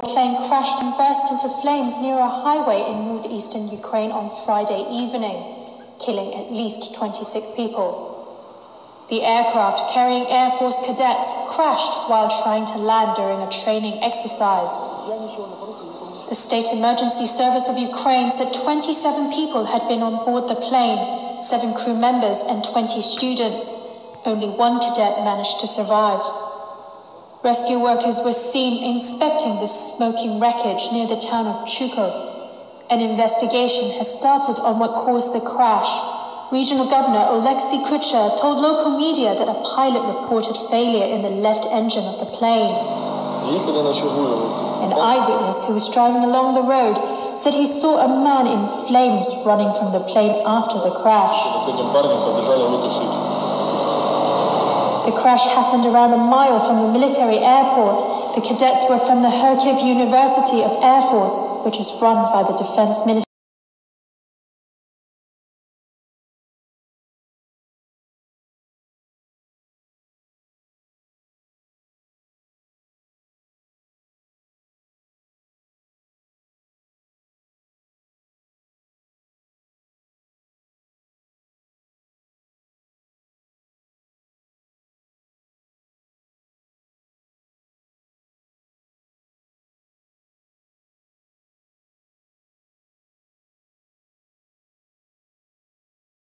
The plane crashed and burst into flames near a highway in northeastern Ukraine on Friday evening, killing at least 26 people. The aircraft carrying Air Force cadets crashed while trying to land during a training exercise. The State Emergency Service of Ukraine said 27 people had been on board the plane, seven crew members and 20 students. Only one cadet managed to survive. Rescue workers were seen inspecting the smoking wreckage near the town of Chuhuiv. An investigation has started on what caused the crash. Regional Governor Oleksiy Kucher told local media that a pilot reported failure in the left engine of the plane. An eyewitness who was driving along the road said he saw a man in flames running from the plane after the crash. The crash happened around a mile from the military airport. The cadets were from the Kharkiv University of Air Force, which is run by the Defense Ministry.